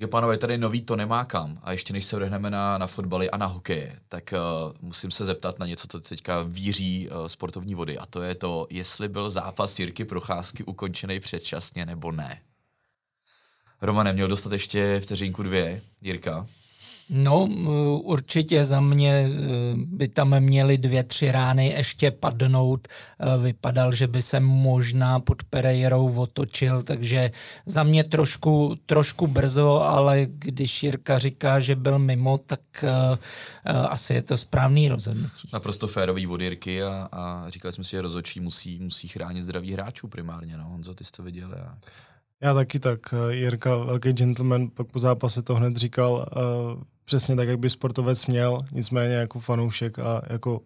Jo, pánové, tady nový to nemá kam. A ještě než se vrhneme na, na fotbaly a na hokej, tak uh, musím se zeptat na něco, co teďka víří uh, sportovní vody. A to je to, jestli byl zápas Jirky Procházky ukončený předčasně nebo ne. Roman měl dostat ještě vteřinku dvě, Jirka. No, určitě za mě eh, by tam měly dvě, tři rány ještě padnout. Eh, vypadal, že by se možná pod Pereirou otočil, takže za mě trošku, trošku brzo, ale když Jirka říká, že byl mimo, tak uh, asi je to správný rozhodnutí. Naprosto férový od Jirky a, a říkali jsme si, že rozhodčí musí, musí chránit zdraví hráčů primárně. No. Honzo, ty jsi to viděl. A... Já taky tak. Jirka, velký gentleman, pak po zápase to hned říkal, uh, přesně tak, jak by sportovec měl, nicméně jako fanoušek a jako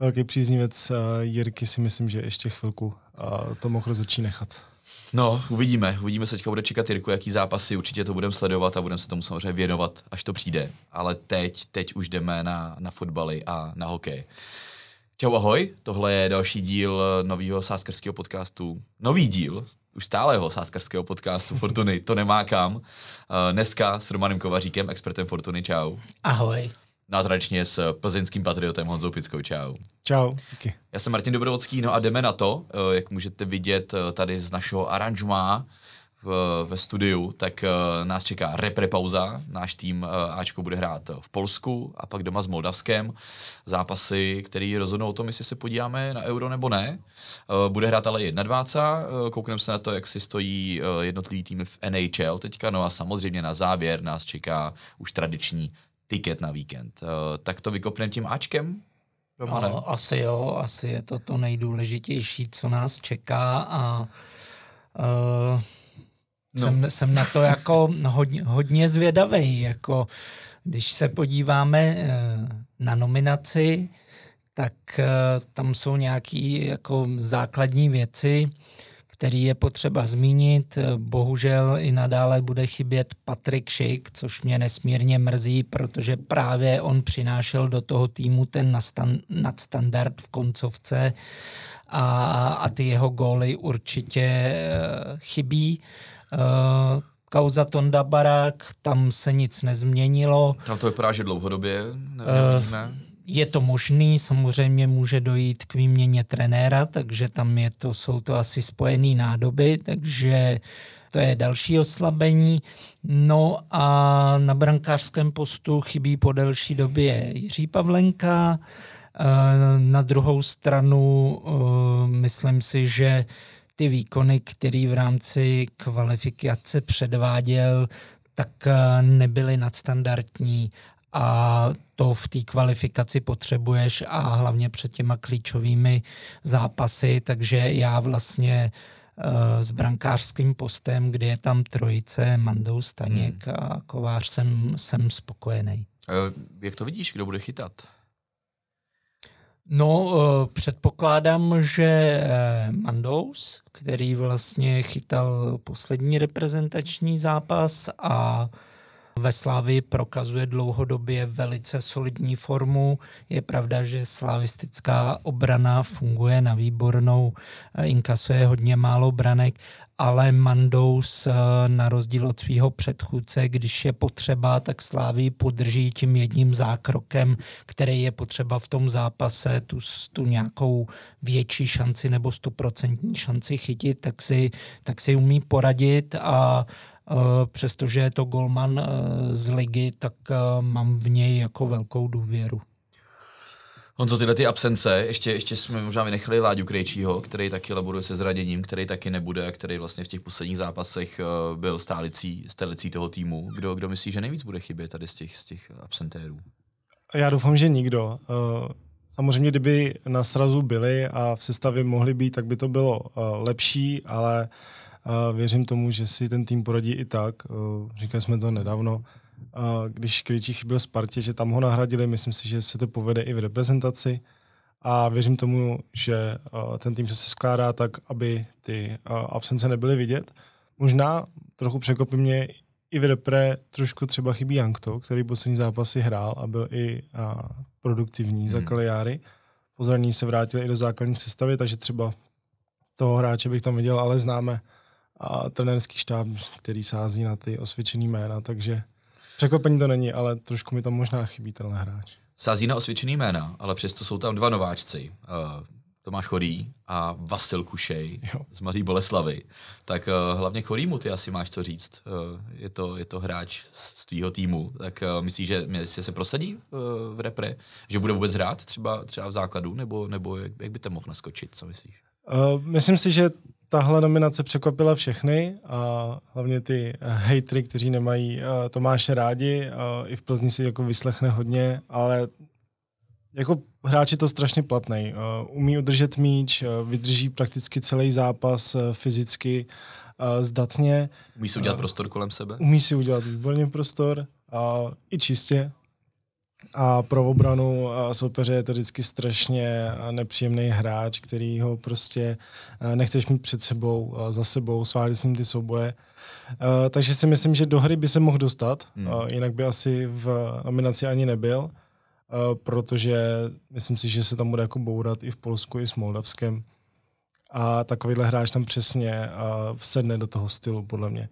velký příznivec uh, Jirky si myslím, že ještě chvilku uh, to mohl rozhodčí nechat. No, uvidíme. Uvidíme se teďka bude čekat Jirku, jaký zápasy, určitě to budeme sledovat a budeme se tomu samozřejmě věnovat, až to přijde. Ale teď, teď už jdeme na, na fotbaly a na hokej. Čau ahoj, tohle je další díl nového sáskarského podcastu. Nový díl, už stálého sáskarského podcastu Fortuny, to nemá kam. Uh, dneska s Romanem Kovaříkem, expertem Fortuny, čau. Ahoj. No a tradičně s plzeňským patriotem Honzou Pickou, čau. Čau. Díky. Já jsem Martin Dobrovodský, no a jdeme na to, uh, jak můžete vidět uh, tady z našeho aranžmá, v, ve studiu, tak uh, nás čeká repre pauza. Náš tým uh, Ačko bude hrát v Polsku a pak doma s Moldavskem. Zápasy, které rozhodnou o tom, jestli se podíváme na euro nebo ne. Uh, bude hrát ale jedna dváca. Uh, koukneme se na to, jak si stojí uh, jednotlivý týmy v NHL teďka. No a samozřejmě na závěr nás čeká už tradiční tiket na víkend. Uh, tak to vykopneme tím Ačkem? No, asi jo, asi je to to nejdůležitější, co nás čeká a uh, No. Jsem, jsem na to jako hodně, hodně zvědavý. Jako, když se podíváme eh, na nominaci, tak eh, tam jsou nějaké jako základní věci, které je potřeba zmínit. Bohužel i nadále bude chybět Patrik Šik, což mě nesmírně mrzí, protože právě on přinášel do toho týmu ten nadstandard v koncovce a, a ty jeho góly určitě eh, chybí. Uh, kauza Tonda Barák, tam se nic nezměnilo. Tam to vypadá, že dlouhodobě nevíme. Uh, je to možný, samozřejmě může dojít k výměně trenéra, takže tam je to, jsou to asi spojené nádoby, takže to je další oslabení. No a na brankářském postu chybí po delší době Jiří Pavlenka. Eh, na druhou stranu myslím si, že ty výkony, který v rámci kvalifikace předváděl, tak eh, nebyly nadstandardní a to v té kvalifikaci potřebuješ a hlavně před těma klíčovými zápasy, takže já vlastně uh, s brankářským postem, kde je tam trojice, Mandou, Staněk hmm. a Kovář, jsem, jsem spokojený. Jak to vidíš, kdo bude chytat? No, eh, předpokládám, že eh, Mandous, který vlastně chytal poslední reprezentační zápas a ve Slávii prokazuje dlouhodobě velice solidní formu. Je pravda, že slavistická obrana funguje na výbornou, eh, inkasuje hodně málo branek, ale Mandous eh, na rozdíl od svého předchůdce, když je potřeba, tak Slávy podrží tím jedním zákrokem, který je potřeba v tom zápase, tu, tu nějakou větší šanci nebo stoprocentní šanci chytit, tak si, tak si umí poradit a uh, přestože je to golman uh, z ligy, tak mám v něj jako velkou důvěru. Honzo, tyhle ty absence, ještě, ještě jsme možná vynechali Láďu Krejčího, který taky laboruje se zraděním, který taky nebude, který vlastně v těch posledních zápasech uh, byl stálicí, stálicí toho týmu. Kdo, kdo myslí, že nejvíc bude chybět tady z těch, z těch absentérů? Já doufám, že nikdo. Uh, samozřejmě, kdyby na srazu byli a v sestavě mohli být, tak by to bylo uh, lepší, ale věřím tomu, že si ten tým poradí i tak. Říkali jsme to nedávno když Krejčí chyběl Spartě, že tam ho nahradili, myslím si, že se to povede i v reprezentaci a věřím tomu, že ten tým se skládá tak, aby ty absence nebyly vidět. Možná trochu překopí mě i v repre trošku třeba chybí Jankto, který poslední zápasy hrál a byl i produktivní hmm. za Kaliáry. Po se vrátil i do základní sestavy, takže třeba toho hráče bych tam viděl, ale známe a trenérský štáb, který sází na ty osvědčený jména, takže překvapení to není, ale trošku mi tam možná chybí tenhle hráč. Sází na osvědčený jména, ale přesto jsou tam dva nováčci. Uh, Tomáš Chorý a Vasil Kušej jo. z Mladý Boleslavy. Tak uh, hlavně Chorýmu ty asi máš co říct. Uh, je, to, je to hráč z, z tvýho týmu. Tak uh, myslíš, že, že se prosadí uh, v repre? Že bude vůbec hrát třeba, třeba v základu? Nebo, nebo jak, jak by to mohl naskočit? Co myslíš? Uh, myslím si, že tahle nominace překvapila všechny a hlavně ty hejtry, kteří nemají uh, Tomáše rádi. Uh, I v Plzni si jako vyslechne hodně, ale jako hráč je to strašně platný. Uh, umí udržet míč, vydrží prakticky celý zápas fyzicky, zdatně. Umí si udělat prostor kolem sebe? Umí si udělat výborně prostor a i čistě. A pro obranu a soupeře je to vždycky strašně nepříjemný hráč, který ho prostě nechceš mít před sebou, za sebou, svádět s ním ty souboje. takže si myslím, že do hry by se mohl dostat, hmm. jinak by asi v nominaci ani nebyl. Protože myslím si, že se tam bude jako bourat i v Polsku, i s Moldavskem. A takovýhle hráč tam přesně vsedne do toho stylu, podle mě.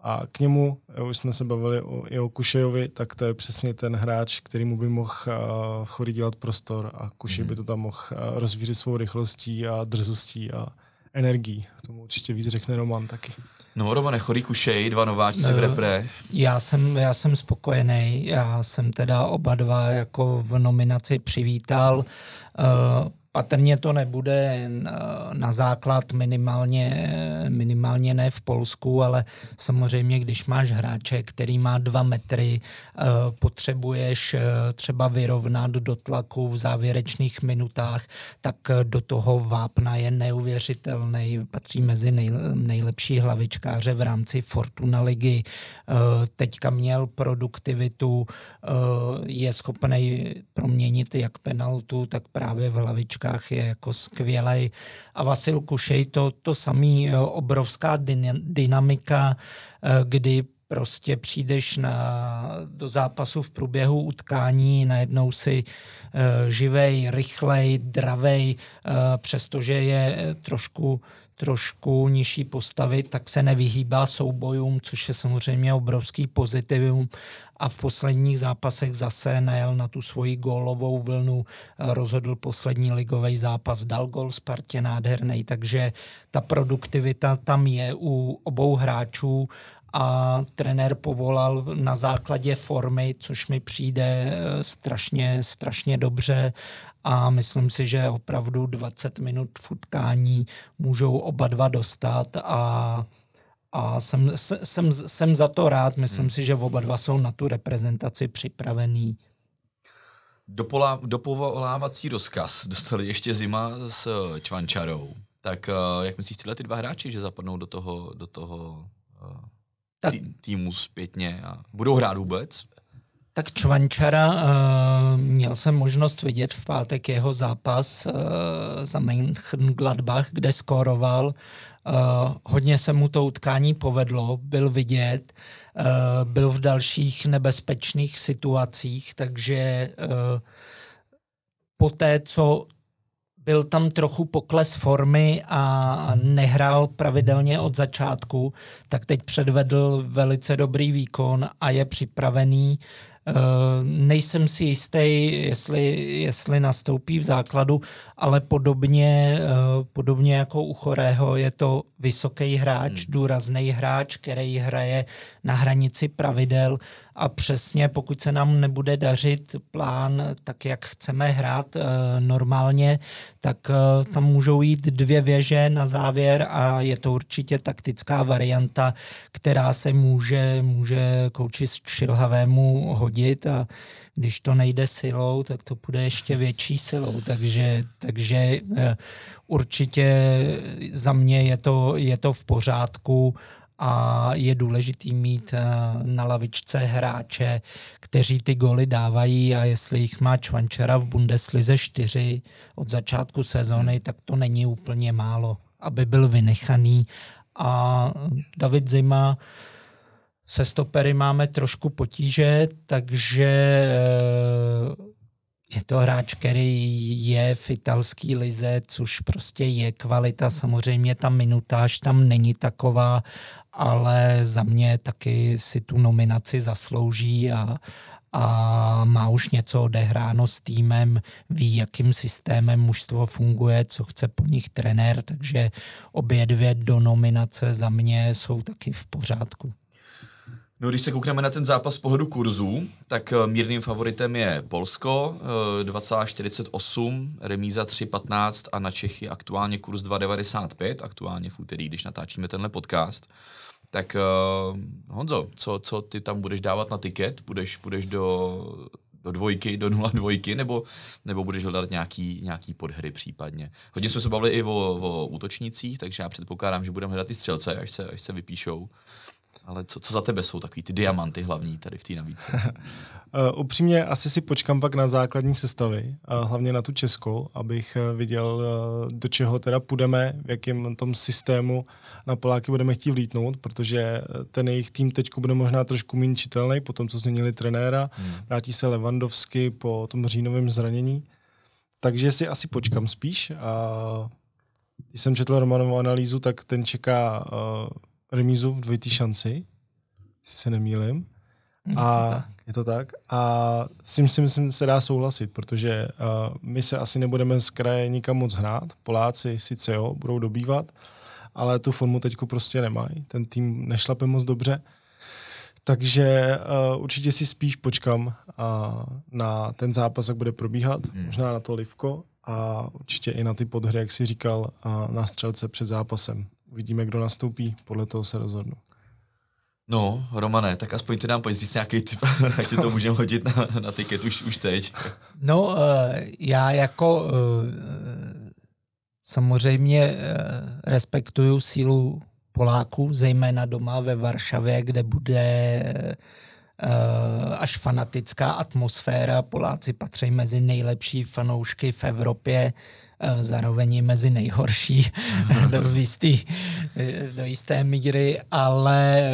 A k němu, už jsme se bavili o, i o Kušejovi, tak to je přesně ten hráč, který mu by mohl uh, chodit dělat prostor a Kušej mm. by to tam mohl uh, rozvířit svou rychlostí a drzostí a energií. K tomu určitě víc řekne Roman taky. No, Romane, Chorý Kušej, dva nováčci v repre. Já jsem, já jsem spokojený, já jsem teda oba dva jako v nominaci přivítal. Uh, Patrně to nebude na základ minimálně, minimálně ne v Polsku, ale samozřejmě, když máš hráče, který má dva metry, eh, potřebuješ eh, třeba vyrovnat do tlaku v závěrečných minutách, tak eh, do toho Vápna je neuvěřitelný, patří mezi nejlepší hlavičkáře v rámci Fortuna ligy. Teďka měl produktivitu, je schopný proměnit jak penaltu, tak právě v hlavičkách hračkách je jako skvělej. A Vasil Kušej to, to samý eh, obrovská dynamika, eh, kdy prostě přijdeš na, do zápasu v průběhu utkání, najednou si uh, živej, rychlej, dravej, uh, přestože je trošku, trošku nižší postavy, tak se nevyhýbá soubojům, což je samozřejmě obrovský pozitivum a v posledních zápasech zase najel na tu svoji gólovou vlnu, rozhodl poslední ligový zápas, dal gol Spartě nádherný, takže ta produktivita tam je u obou hráčů a trenér povolal na základě formy, což mi přijde eh, strašně, strašně dobře a myslím si, že opravdu 20 minut v utkání můžou oba dva dostat a a jsem, jsem, jsem za to rád. Myslím hmm. si, že oba dva jsou na tu reprezentaci připravený. Dopolá, dopovolávací rozkaz dostali ještě zima s Čvančarou. Tak uh, jak myslíš tyhle ty dva hráči, že zapadnou do toho, do toho uh, tak, tý, týmu zpětně a budou hrát vůbec? Tak Čvančara, uh, měl jsem možnost vidět v pátek jeho zápas uh, za Mönchengladbach, kde skóroval. Uh, hodně se mu to utkání povedlo, byl vidět, uh, byl v dalších nebezpečných situacích, takže uh, po té, co byl tam trochu pokles formy a nehrál pravidelně od začátku, tak teď předvedl velice dobrý výkon a je připravený Eh, nejsem si jistý, jestli, jestli nastoupí v základu, ale podobně, eh, podobně jako u Chorého je to vysoký hráč, hmm. důrazný hráč, který hraje na hranici pravidel a přesně pokud se nám nebude dařit plán tak, jak chceme hrát e, normálně, tak e, tam můžou jít dvě věže na závěr a je to určitě taktická varianta, která se může, může kouči Šilhavému hodit a když to nejde silou, tak to bude ještě větší silou. Takže, takže e, určitě za mě je to, je to v pořádku a je důležitý mít eh, na lavičce hráče, kteří ty goly dávají a jestli jich má Čvančera v Bundeslize 4 od začátku sezony, tak to není úplně málo, aby byl vynechaný. A David Zima se stopery máme trošku potíže, takže eh, Je to hráč, který je v italský lize, což prostě je kvalita. Samozřejmě ta minutáž tam není taková, ale za mě taky si tu nominaci zaslouží a, a má už něco odehráno s týmem, ví, jakým systémem mužstvo funguje, co chce po nich trenér, takže obě dvě do nominace za mě jsou taky v pořádku. No, když se koukneme na ten zápas z pohledu kurzů, tak eh, mírným favoritem je Polsko, 2,48, eh, remíza 3,15 a na Čechy aktuálně kurz 2,95, aktuálně v úterý, když natáčíme tenhle podcast. Tak uh, Honzo, co, co ty tam budeš dávat na tiket? Budeš, budeš do, do dvojky, do nula dvojky, nebo, nebo budeš hledat nějaký, nějaký podhry případně? Hodně jsme se bavili i o, o útočnících, takže já předpokládám, že budeme hledat i střelce, až se, až se vypíšou. Ale co, co za tebe jsou takový ty diamanty hlavní tady v té navíc? Uh, upřímně asi si počkám pak na základní sestavy, a hlavně na tu českou, abych eh, viděl, do čeho teda půjdeme, v jakém tom systému na Poláky budeme chtít vlítnout, protože ten jejich tým teď bude možná trošku méně čitelný, po tom, co změnili trenéra, hmm. vrátí se Levandovsky po tom říjnovém zranění, takže si asi počkám spíš a když jsem četl Romanovou analýzu, tak ten čeká uh, remízu v dvojitý šanci, jestli se nemýlim. A je to tak. A s tím si myslím, se dá souhlasit, protože uh, my se asi nebudeme z kraje nikam moc hrát. Poláci sice jo, budou dobývat, ale tu formu teďko prostě nemají. Ten tým nešlape moc dobře. Takže uh, určitě si spíš počkám uh, na ten zápas, jak bude probíhat, hmm. možná na to livko a určitě i na ty podhry, jak si říkal, uh, na střelce před zápasem. Uvidíme, kdo nastoupí, podle toho se rozhodnu. No, Romane, tak aspoň ty nám pojď říct nějaký tip, ať ti to můžeme hodit na, na tiket už, už teď. No, uh, já jako uh, samozřejmě uh, respektuju sílu Poláků, zejména doma ve Varšavě, kde bude uh, až fanatická atmosféra. Poláci patří mezi nejlepší fanoušky v Evropě. Eh, zároveň mezi nejhorší do, jistý, do jisté míry, ale eh,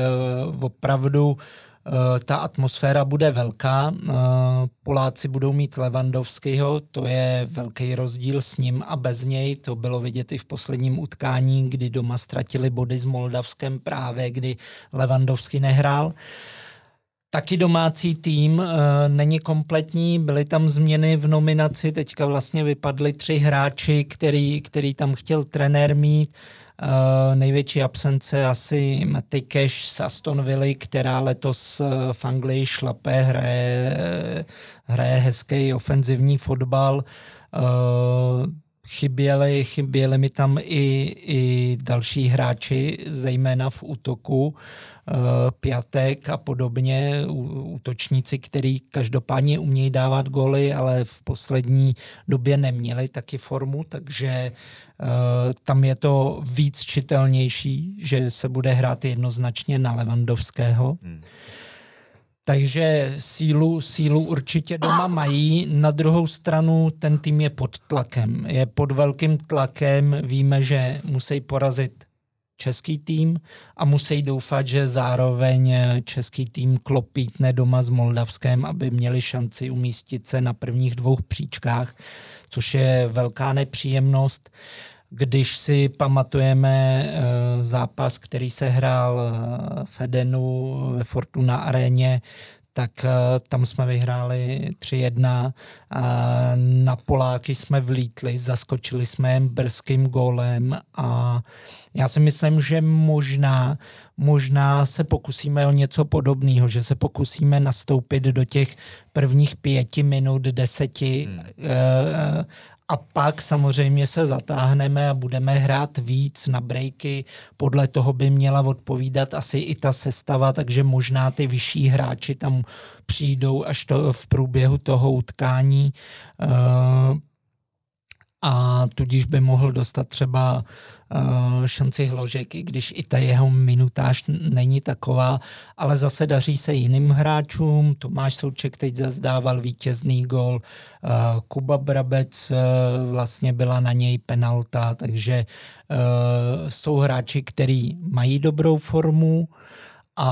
opravdu eh, ta atmosféra bude velká. Poláci budou mít Levandovského, to je velký rozdíl s ním a bez něj. To bylo vidět i v posledním utkání, kdy doma ztratili body s Moldavskem právě, kdy Levandovský nehrál. Taky domácí tým uh, není kompletní, byly tam změny v nominaci, teďka vlastně vypadly tři hráči, který, který tam chtěl trenér mít. Uh, největší absence asi Matty Cash z Aston Villa, která letos uh, v Anglii šlape, hraje, hraje hezký ofenzivní fotbal. Uh, chyběli, chyběli mi tam i, i další hráči, zejména v útoku. Eh, Piatek a podobně, útočníci, který každopádně umějí dávat goly, ale v poslední době neměli taky formu, takže eh, tam je to víc čitelnější, že se bude hrát jednoznačně na Levandovského. Hmm. Takže sílu, sílu určitě doma mají. Na druhou stranu ten tým je pod tlakem. Je pod velkým tlakem. Víme, že musí porazit český tým a musí doufat, že zároveň český tým klopítne doma s Moldavskem, aby měli šanci umístit se na prvních dvou příčkách, což je velká nepříjemnost. Když si pamatujeme eh, zápas, který se hrál eh, v Edenu ve Fortuna aréně, tak uh, tam jsme vyhráli 3-1. A na Poláky jsme vlítli, zaskočili jsme jen brzkým gólem a já si myslím, že možná, možná se pokusíme o něco podobného, že se pokusíme nastoupit do těch prvních pěti minut, deseti hmm. A pak samozřejmě se zatáhneme a budeme hrát víc na breaky. Podle toho by měla odpovídat asi i ta sestava, takže možná ty vyšší hráči tam přijdou až to v průběhu toho utkání. Uh, a tudíž by mohl dostat třeba uh, šanci hložek, i když i ta jeho minutáž není taková, ale zase daří se jiným hráčům. Tomáš Souček teď zazdával vítězný gol, uh, Kuba Brabec uh, vlastně byla na něj penalta, takže jsou hráči, kteří mají dobrou formu a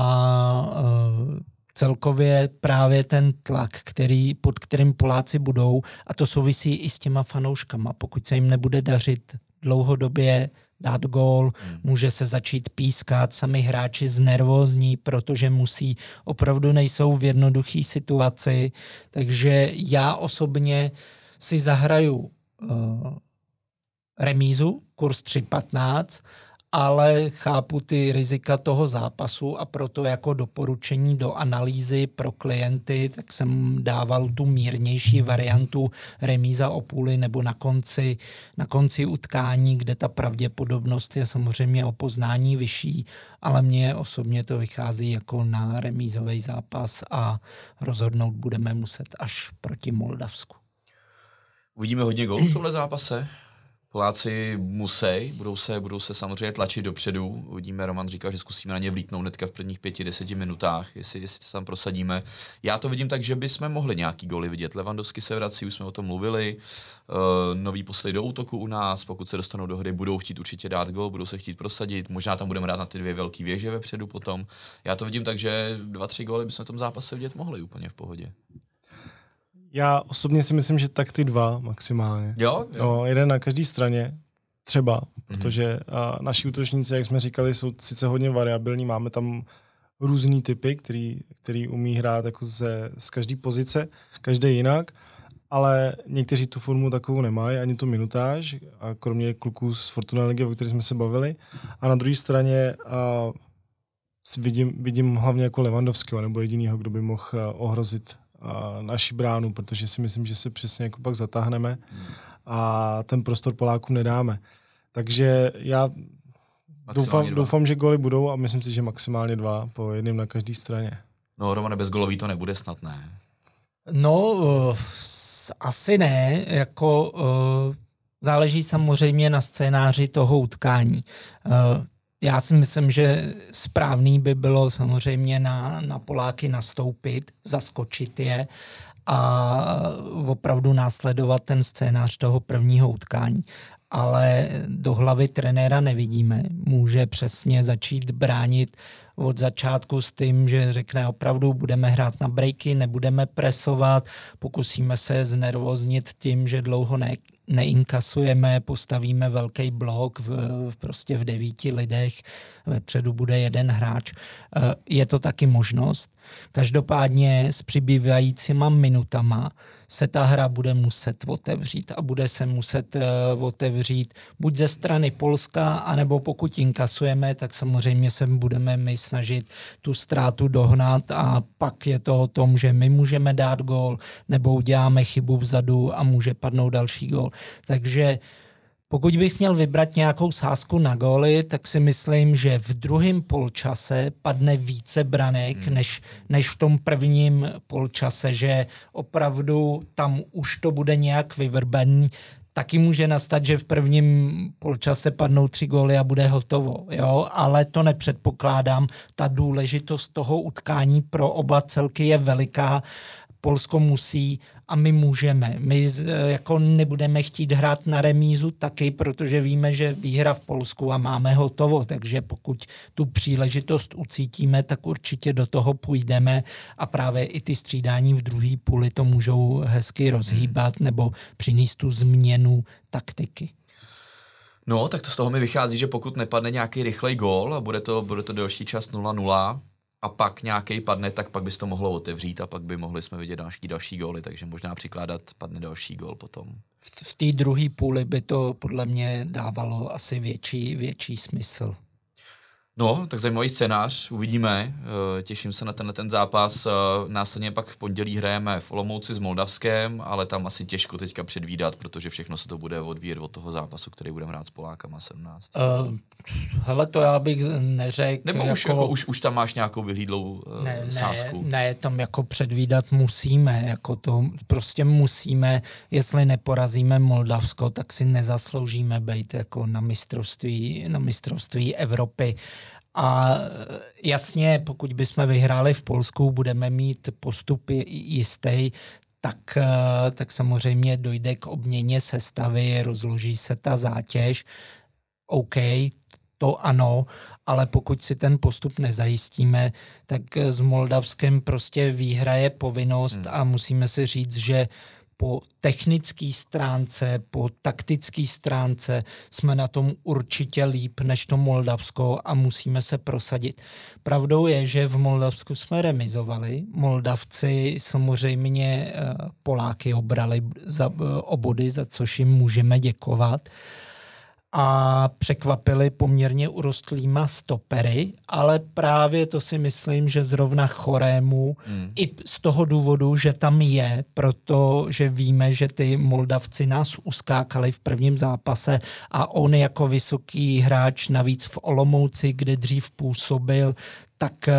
celkově právě ten tlak, který, pod kterým Poláci budou, a to souvisí i s těma fanouškama. Pokud se jim nebude dařit dlouhodobě dát gól, hmm. může se začít pískat, sami hráči znervózní, protože musí, opravdu nejsou v jednoduché situaci, takže já osobně si zahraju uh, remízu, kurz 3.15 ale chápu ty rizika toho zápasu a proto jako doporučení do analýzy pro klienty, tak jsem dával tu mírnější variantu remíza o půli nebo na konci, na konci utkání, kde ta pravděpodobnost je samozřejmě o poznání vyšší, ale mně osobně to vychází jako na remízový zápas a rozhodnout budeme muset až proti Moldavsku. Uvidíme hodně gólů v tomhle zápase? Poláci musí, budou se, budou se samozřejmě tlačit dopředu. Uvidíme, Roman říkal, že zkusíme na ně vlítnout hnedka v prvních pěti, deseti minutách, jestli, jestli se tam prosadíme. Já to vidím tak, že bychom mohli nějaký goly vidět. Levandovsky se vrací, už jsme o tom mluvili. Uh, nový posly do útoku u nás, pokud se dostanou do hry, budou chtít určitě dát gol, budou se chtít prosadit. Možná tam budeme dát na ty dvě velké věže vepředu potom. Já to vidím tak, že dva, tři góly bychom v tom zápase vidět mohli úplně v pohodě. Já osobně si myslím, že tak ty dva maximálně. Jo? jo. No, jeden na každé straně, třeba, mm-hmm. protože a, naši útočníci, jak jsme říkali, jsou sice hodně variabilní, máme tam různý typy, který, který umí hrát jako ze, z každé pozice, každý jinak, ale někteří tu formu takovou nemají, ani tu minutáž, a kromě kluků z Fortuna Ligy, o kterých jsme se bavili. A na druhé straně a, vidím, vidím hlavně jako Levandovského, nebo jedinýho, kdo by mohl ohrozit naši bránu, protože si myslím, že se přesně jako pak zatáhneme a ten prostor Polákům nedáme. Takže já doufám, doufám, že goly budou a myslím si, že maximálně dva po jedním na každé straně. No, Romane, bez golový to nebude snad, ne? No, uh, asi ne, jako uh, záleží samozřejmě na scénáři toho utkání. Já si myslím, že správný by bylo samozřejmě na, na Poláky nastoupit, zaskočit je a opravdu následovat ten scénář toho prvního utkání. Ale do hlavy trenéra nevidíme. Může přesně začít bránit od začátku s tím, že řekne opravdu budeme hrát na breaky, nebudeme presovat, pokusíme se znervoznit tím, že dlouho ne, neinkasujeme, postavíme velký blok v, prostě v devíti lidech, vepředu bude jeden hráč. Eh, je to taky možnost. Každopádně s přibývajícíma minutama se ta hra bude muset otevřít a bude se muset uh, otevřít buď ze strany Polska, anebo pokud inkasujeme, tak samozřejmě se budeme my snažit tu ztrátu dohnat a pak je to o tom, že my můžeme dát gól, nebo uděláme chybu vzadu a může padnout další gól. Takže pokud bych měl vybrat nějakou sázku na góly, tak si myslím, že v druhém polčase padne více branek hmm. než, než v tom prvním polčase, že opravdu tam už to bude nějak vyvrbený. Taky může nastat, že v prvním polčase padnou tři góly a bude hotovo, jo? ale to nepředpokládám. Ta důležitost toho utkání pro oba celky je veliká. Polsko musí a my můžeme. My jako nebudeme chtít hrát na remízu taky, protože víme, že výhra v Polsku a máme hotovo, takže pokud tu příležitost ucítíme, tak určitě do toho půjdeme a právě i ty střídání v druhé půli to můžou hezky rozhýbat nebo přinést tu změnu taktiky. No, tak to z toho mi vychází, že pokud nepadne nějaký rychlej gól a bude to, bude to delší čas 0-0, a pak nějaký padne, tak pak bys to mohlo otevřít a pak by mohli jsme vidět další, další góly, takže možná přikládat padne další gól potom. V, v té druhé půli by to podle mě dávalo asi větší, větší smysl. No, tak zajímavý scénář, uvidíme, eh, těším se na ten, na ten zápas. Eh, následně pak v pondělí hrajeme v Olomouci s Moldavskem, ale tam asi těžko teďka předvídat, protože všechno se to bude odvíjet od toho zápasu, který budeme hrát s Polákama 17. Uh, eh, hele, to já bych neřekl. Nebo jako... už, jako, už, už tam máš nějakou vyhlídlou uh, ne, sázku? Ne, ne, tam jako předvídat musíme, jako to prostě musíme, jestli neporazíme Moldavsko, tak si nezasloužíme být jako na mistrovství, na mistrovství Evropy. A jasně, pokud bychom vyhráli v Polsku, budeme mít postup jistý, tak, eh, tak samozřejmě dojde k obměně sestavy, rozloží se ta zátěž. OK, to ano, ale pokud si ten postup nezajistíme, tak s Moldavskem prostě výhra je povinnost hmm. a musíme si říct, že po technické stránce, po taktické stránce jsme na tom určitě líp než to Moldavsko a musíme se prosadit. Pravdou je, že v Moldavsku jsme remizovali. Moldavci samozřejmě eh, Poláky obrali za eh, obody, za což jim můžeme děkovat a překvapili poměrně urostlýma stopery, ale právě to si myslím, že zrovna Chorému hmm. i z toho důvodu, že tam je, protože víme, že ty Moldavci nás uskákali v prvním zápase a on jako vysoký hráč navíc v Olomouci, kde dřív působil, tak, eh,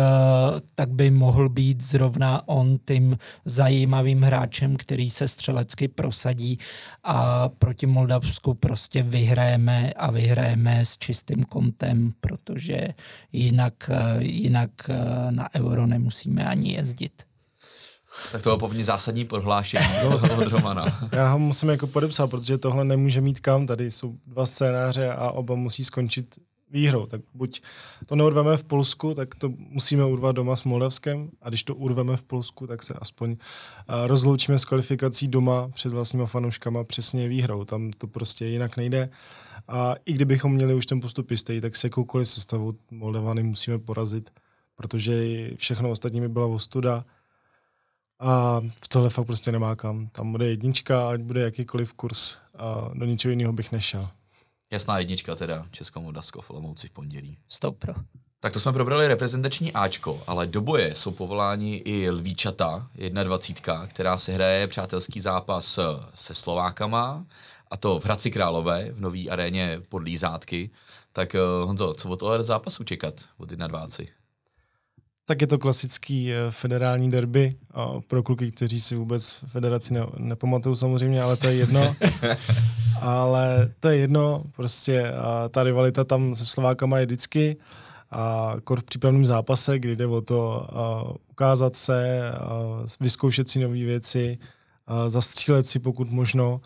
tak by mohl být zrovna on tím zajímavým hráčem, který se střelecky prosadí a proti Moldavsku prostě vyhrajeme a vyhrajeme s čistým kontem, protože jinak, eh, jinak eh, na euro nemusíme ani jezdit. Tak to je poměrně zásadní prohlášení od Romana. Já ho musím jako podepsat, protože tohle nemůže mít kam. Tady jsou dva scénáře a oba musí skončit výhrou. Tak buď to neurveme v Polsku, tak to musíme urvat doma s Moldavskem a když to urveme v Polsku, tak se aspoň uh, rozloučíme s kvalifikací doma před vlastníma fanouškama přesně výhrou. Tam to prostě jinak nejde. A i kdybychom měli už ten postup jistý, tak se jakoukoliv sestavou Moldavany musíme porazit, protože všechno ostatní by byla ostuda. A v tohle fakt prostě nemá kam. Tam bude jednička, ať bude jakýkoliv kurz a do ničeho jiného bych nešel. Jasná jednička teda, Česko-Moldavsko v Olomouci v pondělí. Stop pro. Tak to jsme probrali reprezentační Ačko, ale do boje jsou povoláni i Lvíčata, 21, která se hraje přátelský zápas se Slovákama, a to v Hradci Králové, v nový aréně pod Lízátky. Tak eh, Honzo, co od tohle zápasu čekat od 21? Tak je to klasický eh, federální derby pro kluky, kteří si vůbec federaci ne, nepamatují samozřejmě, ale to je jedno. ale to je jedno, prostě ta rivalita tam se Slovákama je vždycky a kor v přípravném zápase, kdy jde o to ukázat se, vyzkoušet si nové věci, zastřílet si pokud možno,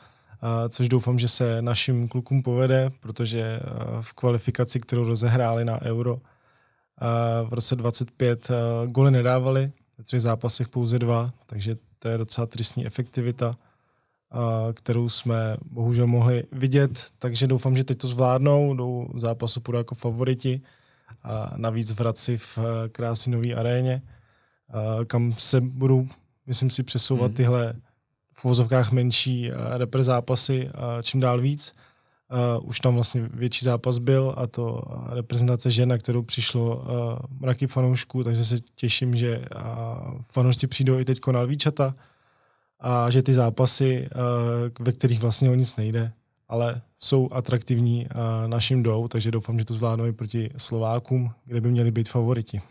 což doufám, že se našim klukům povede, protože v kvalifikaci, kterou rozehráli na Euro v roce 25 a, goly nedávali, ve třech zápasech pouze dva, takže to je docela tristní efektivita kterou jsme bohužel mohli vidět, takže doufám, že teď to zvládnou, jdou v zápasu půjdu jako favoriti a navíc v Hradci v eh, krásné nové aréně, kam se budou, myslím si, přesouvat hmm. tyhle v vozovkách menší eh, repre zápasy čím dál víc. Uh, už tam vlastně větší zápas byl a to reprezentace žena, kterou přišlo uh, mraky fanoušků, takže se těším, že uh, fanoušci přijdou i teď na Lvíčata, a že ty zápasy, eh, ve kterých vlastně o nic nejde, ale jsou atraktivní eh, našim jdou, takže doufám, že to zvládnou i proti Slovákům, kde by měli být favoriti.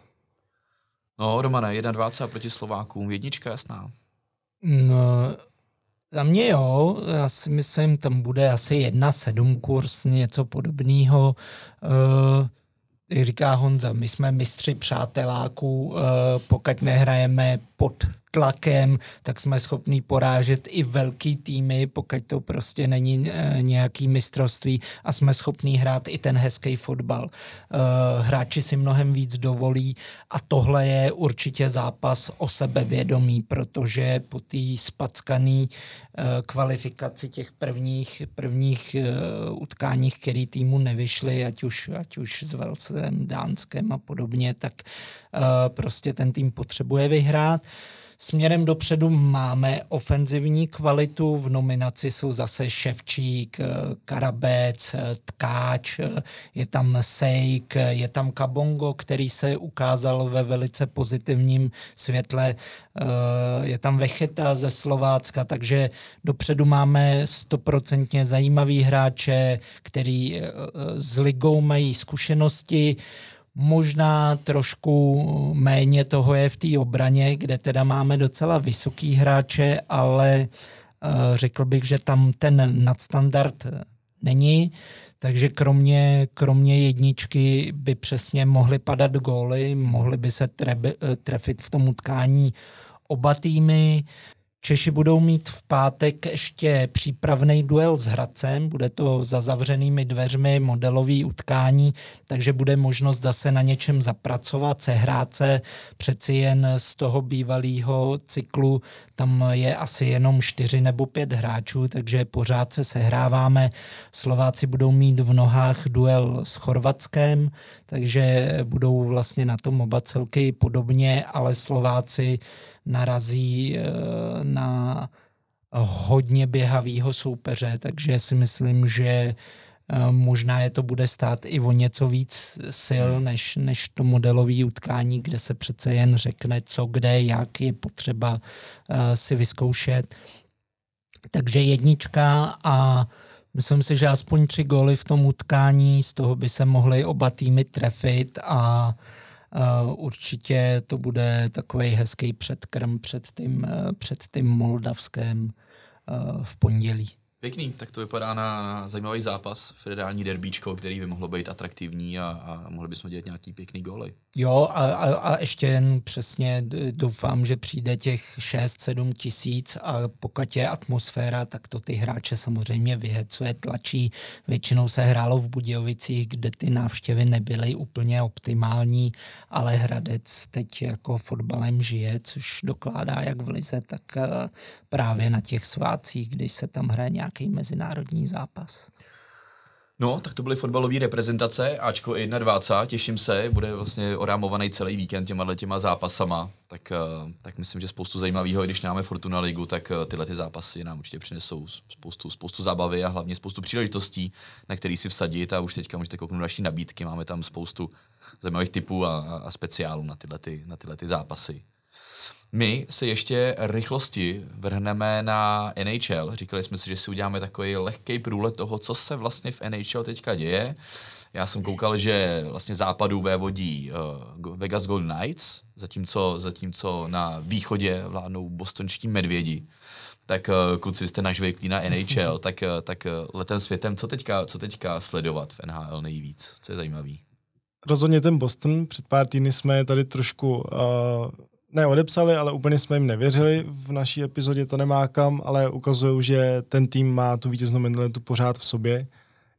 No, Romane, 1-20 proti Slovákům, jednička jasná. No, za mě jo, já si myslím, tam bude asi 1-7 kurz, něco podobného. Uh, říká Honza, my jsme mistři přáteláků, uh, pokud nehrajeme pod tlakem, tak jsme schopní porážet i velký týmy, pokud to prostě není e, nějaký mistrovství a jsme schopní hrát i ten hezký fotbal. E, hráči si mnohem víc dovolí a tohle je určitě zápas o sebevědomí, protože po té spackané e, kvalifikaci těch prvních, prvních e, utkáních, který týmu nevyšly, ať už, ať už s Velsem, Dánskem a podobně, tak e, prostě ten tým potřebuje vyhrát. Směrem dopředu máme ofenzivní kvalitu, v nominaci jsou zase Ševčík, eh, Karabec, eh, Tkáč, eh, je tam Sejk, je tam Kabongo, který se ukázal ve velice pozitivním světle, je tam Vecheta ze Slovácka, takže dopředu máme stoprocentně zajímavý hráče, který s ligou mají zkušenosti, Možná trošku méně toho je v té obraně, kde teda máme docela vysoký hráče, ale uh, řekl bych, že tam ten nadstandard není. Takže kromě, kromě jedničky by přesně mohly padat góly, mohly by se trebe, trefit v tom utkání oba týmy. Češi budou mít v pátek ještě přípravný duel s Hradcem, bude to za zavřenými dveřmi modelový utkání, takže bude možnost zase na něčem zapracovat, sehrát se přeci jen z toho bývalého cyklu, tam je asi jenom čtyři nebo pět hráčů, takže pořád se sehráváme. Slováci budou mít v nohách duel s Chorvatskem, takže budou vlastně na tom oba celky podobně, ale Slováci narazí eh, na hodně běhavého soupeře, takže si myslím, že eh, možná je to bude stát i o něco víc sil, hmm. než, než to modelové utkání, kde se přece jen řekne, co, kde, jak je potřeba uh, si vyzkoušet. Takže jednička a myslím si, že aspoň tři góly v tom utkání, z toho by se mohly oba týmy trefit a Uh, určitě to bude takový hezký předkrm před tím, uh, před tím Moldavském uh, v pondělí. Pěkný, tak to vypadá na, na zajímavý zápas, federální derbíčko, který by mohlo být atraktivní a, a mohli bychom dělat nějaký pěkný góly. Jo a, a, a ještě jen přesně doufám, že přijde těch 6-7 tisíc a pokud je atmosféra, tak to ty hráče samozřejmě vyhecuje, tlačí. Většinou se hrálo v Budějovicích, kde ty návštěvy nebyly úplně optimální, ale Hradec teď jako fotbalem žije, což dokládá jak v Lize, tak eh, právě na těch svácích, když se tam hraje nějaký mezinárodní zápas. No, tak to byly fotbalové reprezentace, Ačko 21, těším se, bude vlastně orámovaný celý víkend těma těma zápasama, tak, eh, tak myslím, že spoustu zajímavého, když máme Fortuna Ligu, tak eh, tyhle ty zápasy nám určitě přinesou spoustu, spoustu zábavy a hlavně spoustu příležitostí, na který si vsadit a už teďka můžete kouknout naší nabídky, máme tam spoustu zajímavých typů a, a speciálů na tyhle, ty, na tyhle ty zápasy. My se ještě rychlosti vrhneme na NHL. Říkali jsme si, že si uděláme takový lehký průlet toho, co se vlastně v NHL teďka děje. Já jsem koukal, že vlastně západu vévodí uh, Vegas Golden Knights, zatímco, zatímco na východě vládnou bostonští medvědi tak uh, kluci, jste nažvejklí na NHL, tak, uh, tak uh, letem světem, co teďka, co teďka sledovat v NHL nejvíc? Co je zajímavý? Rozhodně ten Boston, před pár týdny jsme tady trošku uh, neodepsali, ale úplně jsme jim nevěřili. V naší epizodě to nemá kam, ale ukazují, že ten tým má tu vítěznou mentalitu pořád v sobě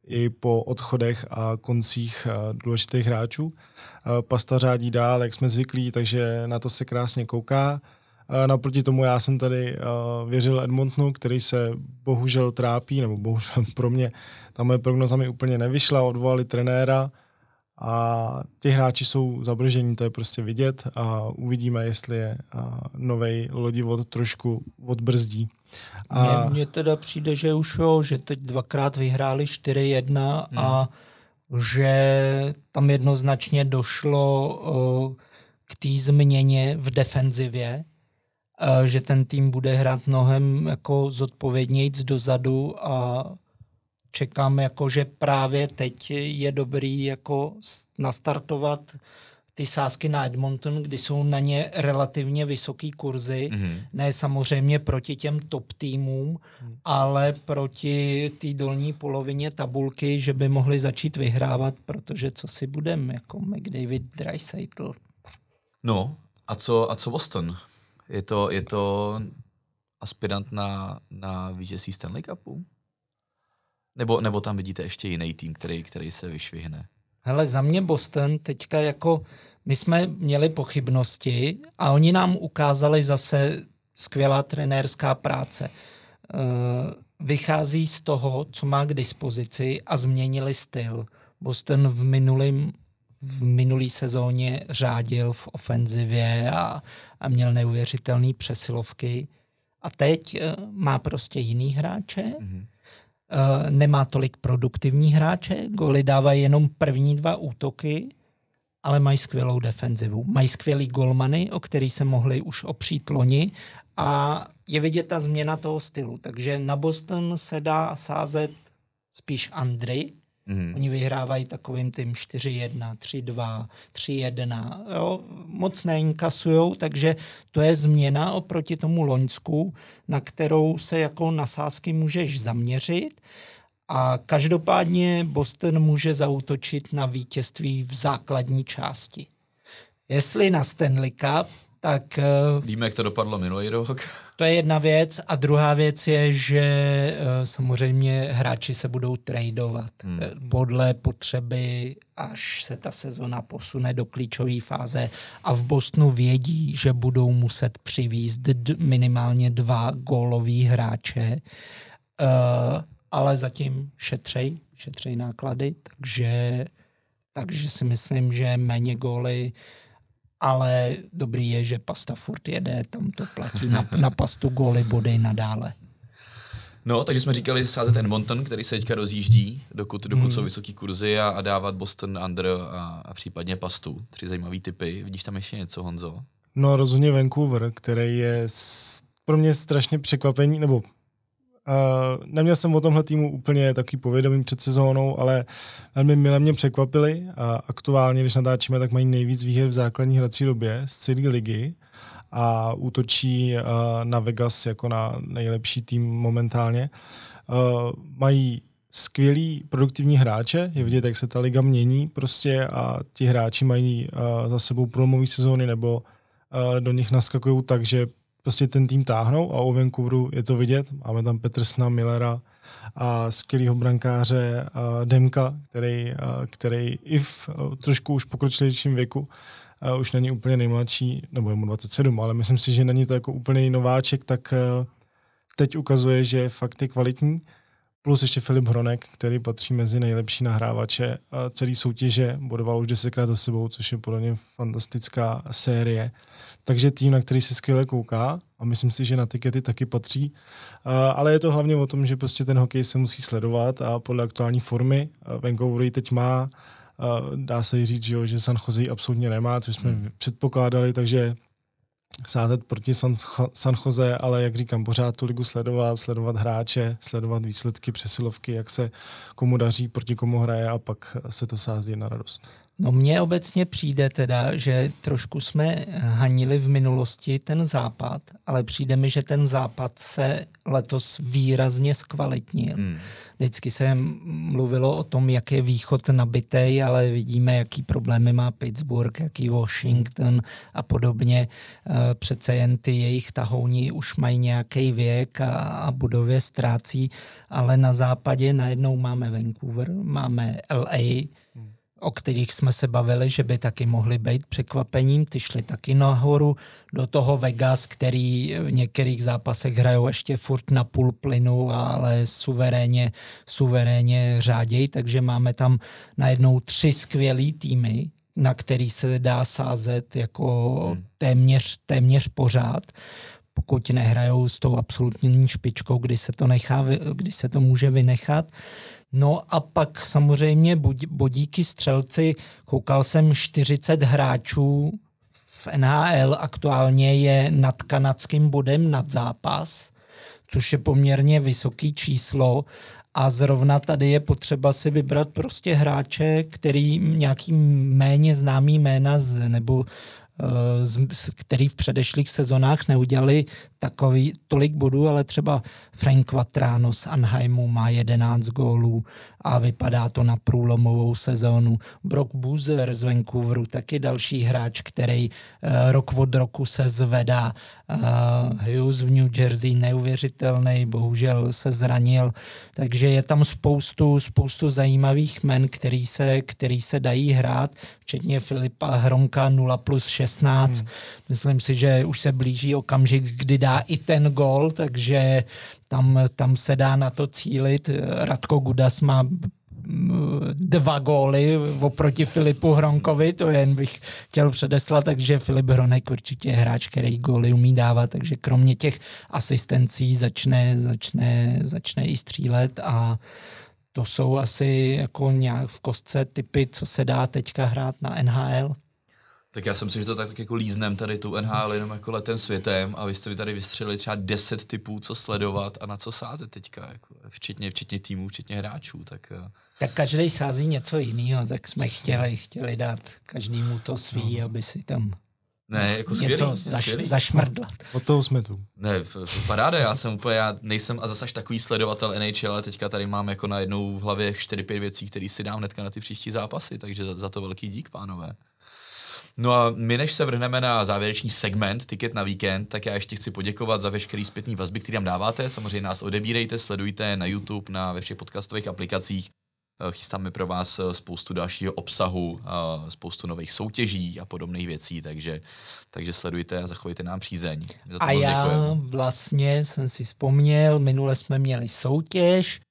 i po odchodech a koncích důležitých hráčů. Pasta řádí dál, jak jsme zvyklí, takže na to se krásně kouká. Naproti tomu já jsem tady věřil Edmontonu, který se bohužel trápí, nebo bohužel pro mě, ta moje prognoza mi úplně nevyšla, odvolali trenéra, a ti hráči jsou zabržení, to je prostě vidět a uvidíme, jestli je nový lodivod trošku odbrzdí. A... Mně, mně teda přijde, že už jo, že teď dvakrát vyhráli 4-1 hmm. a že tam jednoznačně došlo uh, k té změně v defenzivě, uh, že ten tým bude hrát mnohem jako zodpovědnějc dozadu a čekám, jako, že právě teď je dobrý jako nastartovat ty sázky na Edmonton, kdy jsou na ně relativně vysoký kurzy, mm-hmm. ne samozřejmě proti těm top týmům, mm. ale proti té dolní polovině tabulky, že by mohli začít vyhrávat, protože co si budem, jako McDavid, Dreisaitl. No, a co, a co Boston? Je to, je to aspirant na, na vítězství Stanley Cupu? Nebo, nebo tam vidíte ještě jiný tým, který, který se vyšvihne? Hele, za mě Boston teďka jako, my jsme měli pochybnosti a oni nám ukázali zase skvělá trenérská práce. Uh, vychází z toho, co má k dispozici a změnili styl. Boston v minulým v minulý sezóně řádil v ofenzivě a, a měl neuvěřitelné přesilovky. A teď uh, má prostě jiný hráče, mm-hmm. Eh, nemá tolik produktivní hráče, goly dávají jenom první dva útoky, ale mají skvělou defenzivu. Mají skvělý golmany, o který se mohli už opřít loni a je vidět ta změna toho stylu. Takže na Boston se dá sázet spíš Andry, Mm-hmm. Oni vyhrávají takovým tím 4-1, 3-2, 3-1. Jo? Moc neinkasujou, takže to je změna oproti tomu Loňsku, na kterou se jako na sázky můžeš zaměřit. A každopádně Boston může zautočit na vítězství v základní části. Jestli na Stanley Cup, tak... Eh, Víme, jak to dopadlo minulý rok. To je jedna věc. A druhá věc je, že eh, samozřejmě hráči se budou tradovat hmm. Eh, podle potřeby, až se ta sezona posune do klíčové fáze. A v Bostonu vědí, že budou muset přivízt minimálně dva gólový hráče, ale zatím šetřej, šetřej náklady, takže, takže si myslím, že méně góly ale dobrý je, že pasta furt jede, tam to platí na, na pastu góly, body nadále. No, takže jsme říkali sázet Edmonton, který se teďka rozjíždí, dokud, dokud hmm. jsou vysoký kurzy a, a dávat Boston Under a, a případně pastu. Tři zajímavé typy. Vidíš tam ještě něco, Honzo? No, rozhodně Vancouver, který je pro mě strašně překvapení, nebo Uh, neměl jsem o tomhle týmu úplně takový povědomí před sezónou, ale velmi milé mě překvapili a aktuálně, když natáčíme, tak mají nejvíc výher v základní hrací době z celé ligy a útočí uh, na Vegas jako na nejlepší tým momentálně. Uh, mají skvělý produktivní hráče, je vidět, jak se ta liga mění prostě a ti hráči mají uh, za sebou průlomový sezóny nebo uh, do nich naskakují tak, že prostě ten tým táhnou a u Vancouveru je to vidět. Máme tam Petersna, Millera a skvělého brankáře Demka, který, který i v trošku už pokročilějším věku už není úplně nejmladší, nebo je mu 27, ale myslím si, že není to jako úplný nováček, tak teď ukazuje, že fakt je kvalitní. Plus ještě Filip Hronek, který patří mezi nejlepší nahrávače celý soutěže, bodoval už desetkrát za sebou, což je podle mě fantastická série. Takže tým, na který se skvěle kouká a myslím si, že na tikety taky patří. Ale je to hlavně o tom, že prostě ten hokej se musí sledovat a podle aktuální formy Vancouver ji teď má. Dá se říct, že San Jose absolutně nemá, což jsme hmm. předpokládali, takže sázet proti San, San Jose, ale jak říkám, pořád tu ligu sledovat, sledovat hráče, sledovat výsledky, přesilovky, jak se komu daří, proti komu hraje a pak se to sází na radost. No mně obecně přijde teda, že trošku jsme hanili v minulosti ten západ, ale přijde mi, že ten západ se letos výrazně zkvalitnil. Hmm. Vždycky se mluvilo o tom, jak je východ nabitej, ale vidíme, jaký problémy má Pittsburgh, jaký Washington a podobně. E, přece jen ty jejich tahouni už mají nějaký věk a, a budově ztrácí, ale na západě najednou máme Vancouver, máme LA, o kterých jsme se bavili, že by taky mohly být překvapením. Ty šly taky nahoru do toho Vegas, který v některých zápasech hrajou ještě furt na půl plynu, ale suverénně, suverénně řádějí, takže máme tam najednou tři skvělý týmy, na který se dá sázet jako hmm. téměř, téměř pořád pokud nehrajou s tou absolutní špičkou, kdy se to, nechá, kdy se to může vynechat. No a pak samozřejmě bodíky střelci, koukal jsem 40 hráčů v NHL aktuálně je nad kanadským bodem nad zápas, což je poměrně vysoký číslo. A zrovna tady je potřeba si vybrat prostě hráče, který nějaký méně známý jména z, nebo který v předešlých sezonách neudělali takový tolik bodů, ale třeba Frank Quatrano z Anheimu má 11 gólů a vypadá to na průlomovou sezónu. Brock Boozer z Vancouveru, taky další hráč, který uh, rok od roku se zvedá. Uh, Hughes v New Jersey neuvěřitelný, bohužel se zranil, takže je tam spoustu, spoustu zajímavých men, který se, který se dají hrát, včetně Filipa Hronka 0 plus 16. Hmm. Myslím si, že už se blíží okamžik, kdy dá i ten gol, takže tam, tam se dá na to cílit. Radko Gudas má dva góly oproti Filipu Hronkovi, to jen bych chtěl předeslat, takže Filip Hronek určitě je hráč, který góly umí dávat, takže kromě těch asistencí začne, začne, začne i střílet a to jsou asi jako nějak v kostce typy, co se dá teďka hrát na NHL. Tak já si myslím, že to tak, tak jako líznem tady tu NHL jenom jako letem světem a vy jste mi tady vystřelili třeba 10 typů, co sledovat a na co sázet teďka, jako, včetně, včetně týmů, včetně hráčů. Tak, eh. tak každý sází něco jiného, tak jsme chtěli, chtěli dát každému to svý, no. aby si tam ne, jako skvělý, něco zaš, skvělý. zašmrdlat. Od toho jsme tu. Ne, paráda, já jsem úplně, já nejsem a zase až takový sledovatel NHL, ale teďka tady mám jako na jednou v hlavě 4-5 věcí, které si dám hnedka na ty příští zápasy, takže za, za to velký dík, pánové. No a my, než se vrhneme na závěrečný segment Ticket na víkend, tak já ještě chci poděkovat za veškerý zpětný vazby, který nám dáváte. Samozřejmě nás odebírejte, sledujte na YouTube, na ve všech podcastových aplikacích. Eh, chystáme pro vás eh, spoustu dalšího obsahu, eh, spoustu nových soutěží a podobných věcí, takže, takže sledujte a zachovejte nám přízeň. Za to a já děkujeme. vlastně jsem si vzpomněl, minule jsme měli soutěž,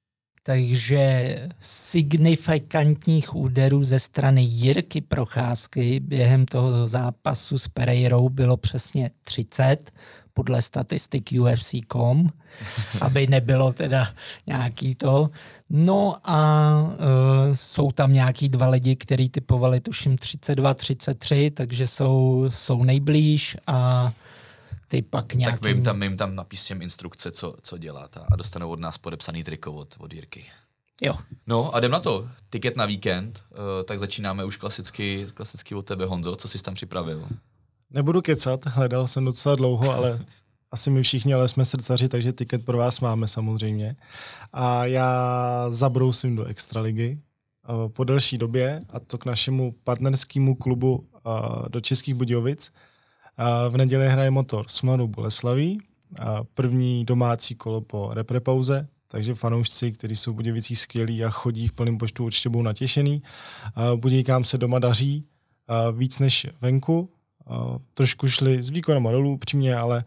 takže signifikantních úderů ze strany Jirky Procházky během toho zápasu s Pereirou bylo přesně 30 podle statistik UFC.com, aby nebylo teda nějaký to. No a uh, jsou tam nějaký dva lidi, kteří typovali tuším 32, 33, takže jsou, jsou nejblíž a ty pak nějakým... Tak my jim tam, my jim tam napíšem instrukce, co, co dělat a, a dostanou od nás podepsaný triko od, od Jirky. Jo. No a jdem na to. Tiket na víkend, uh, tak začínáme už klasicky, klasicky od tebe, Honzo. Co jsi tam připravil? Nebudu kecat, hledal jsem docela dlouho, ale asi my všichni, ale jsme srdcaři, takže tiket pro vás máme samozřejmě. A já zabrousím do Extraligy uh, po delší době, a to k našemu partnerskému klubu uh, do Českých Budějovic. V neděli hraje motor s Mladou Boleslaví, první domácí kolo po reprepauze, takže fanoušci, kteří jsou Budějovicí skvělí a chodí v plném počtu, určitě budou natěšený. Budějkám se doma daří víc než venku, trošku šli s výkonem dolů upřímně, ale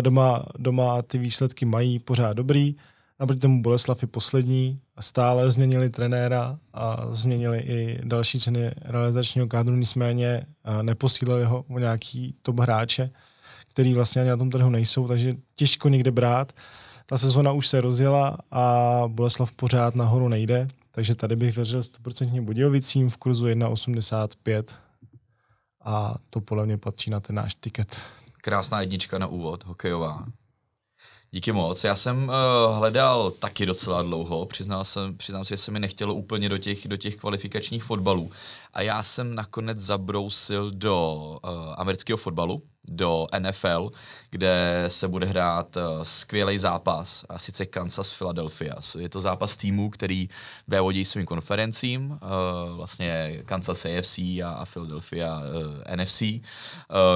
doma, doma ty výsledky mají pořád dobrý. Naproti tomu Boleslav je poslední, stále změnili trenéra a změnili i další členy realizačního kádru, nicméně neposílili ho o nějaký top hráče, který vlastně ani na tom trhu nejsou, takže těžko někde brát. Ta sezona už se rozjela a Boleslav pořád nahoru nejde, takže tady bych věřil 100% Budějovicím v kurzu 1,85 a to podle mě patří na ten náš tiket. Krásná jednička na úvod, hokejová. Díky moc. Já jsem uh, hledal taky docela dlouho. Přiznal jsem, přiznám se, že se mi nechtělo úplně do těch, do těch kvalifikačních fotbalů. A já jsem nakonec zabrousil do uh, amerického fotbalu, do NFL, kde se bude hrát uh, skvělý zápas, a sice Kansas Philadelphia. Je to zápas týmů, který vévodí svým konferencím, uh, vlastně Kansas AFC a, a Philadelphia uh, NFC. Uh,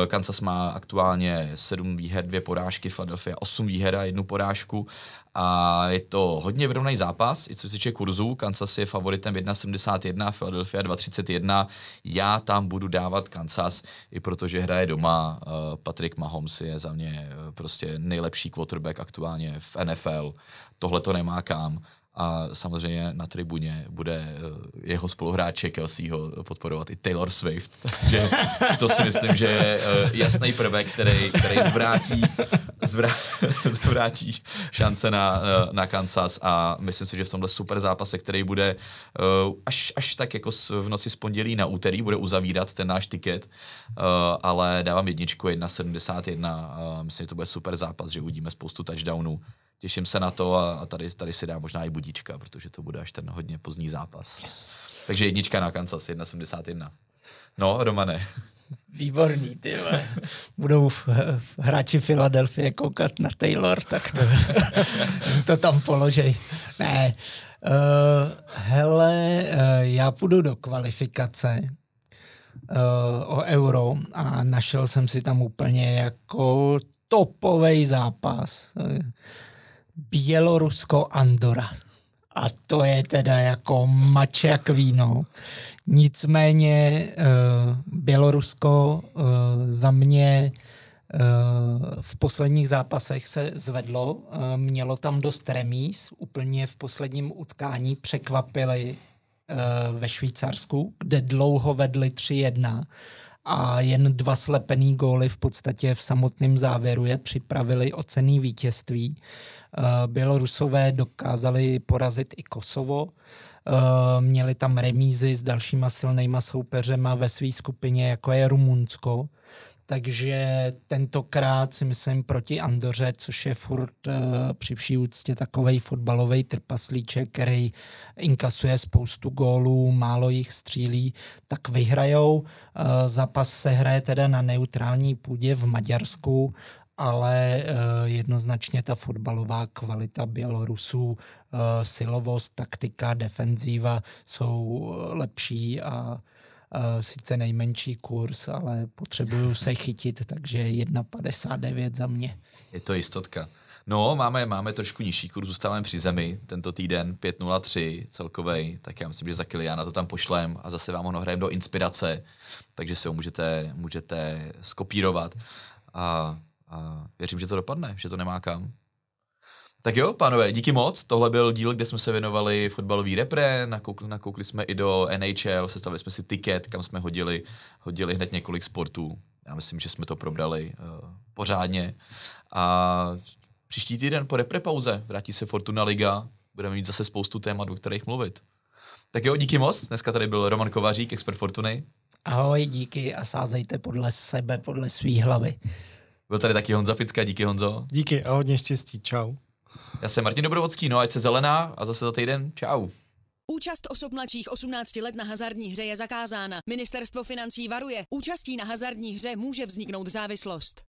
Kansas má aktuálně sedm výher, dvě porážky, Philadelphia osm výher a jednu porážku a je to hodně vyrovnaný zápas, i co se týče kurzu. Kansas je favoritem 1,71, Philadelphia 2,31. Já tam budu dávat Kansas, i protože hraje doma. Uh, Patrick Mahomes je za mě uh, prostě nejlepší quarterback aktuálně v NFL. Tohle to nemá kam a samozřejmě na tribuně bude eh, jeho spoluhráče Kelseyho podporovat i Taylor Swift, takže to si myslím, že je eh, jasný prvek, který, který zvrátí, zvrá, zvrátí šance na, eh, na Kansas. A myslím si, že v tomhle super zápase, který bude až, až tak jako v noci z pondělí na úterý, bude uzavírat ten náš tiket, ale dávám jedničku 1,71, myslím, že to bude super zápas, že uvidíme spoustu touchdownů těším se na to a, a tady, tady si dá možná i budíčka, protože to bude až ten hodně pozdní zápas. Takže jednička na Kansas, 1,71. No, Romane. Výborný, ty Budou hráči Filadelfie koukat na Taylor, tak to, to tam položej. Ne. Uh, hele, uh, já půjdu do kvalifikace uh, o euro a našel jsem si tam úplně jako topový zápas. Uh, Bělorusko-Andora. A to je teda jako mač jak víno. Nicméně uh, Bělorusko uh, za mě uh, v posledních zápasech se zvedlo. Uh, mělo tam dost remíz. Úplně v posledním utkání překvapili uh, ve Švýcarsku, kde dlouho vedli 3-1 a jen dva slepený góly v podstatě v samotném závěru je připravili o cený vítězství. Eh, Bělorusové dokázali porazit i Kosovo, eh, měli tam remízy s dalšíma silnýma soupeřema ve své skupině, jako je Rumunsko. Takže tentokrát si myslím proti Andoře, což je furt uh, při vší úctě takový fotbalový trpaslíček, který inkasuje spoustu gólů, málo jich střílí, tak vyhrajou. Uh, zápas se hraje teda na neutrální půdě v Maďarsku ale uh, jednoznačně ta fotbalová kvalita Bělorusů, uh, silovost, taktika, defenzíva jsou lepší a sice nejmenší kurz, ale potřebuju se chytit, takže 1,59 za mě. Je to jistotka. No, máme, máme trošku nižší kurz, zůstáváme při zemi tento týden 5.03 celkovej, tak já myslím, že za Kiliana to tam pošlem a zase vám ho nahrajeme do inspirace, takže si ho můžete, můžete skopírovat a, a věřím, že to dopadne, že to nemá kam. Tak jo, pánové, díky moc. Tohle byl díl, kde jsme se věnovali fotbalový repre, nakoukli, nakoukli jsme i do NHL, sestavili jsme si tiket, kam jsme hodili, hodili hned několik sportů. Já myslím, že jsme to probrali uh, pořádně. A příští týden po repre pauze vrátí se Fortuna Liga, budeme mít zase spoustu témat, o kterých mluvit. Tak jo, díky moc. Dneska tady byl Roman Kovařík, expert Fortuny. Ahoj, díky a sázejte podle sebe, podle svý hlavy. Byl tady taky Honza Picka, díky Honzo. Díky a hodně štěstí, čau. Já jsem Martin Dobrovodský, no ať se zelená a zase za týden, čau. Účast osob mladších 18 let na hazardní hře je zakázána. Ministerstvo financí varuje. Účastí na hazardní hře může vzniknout závislost.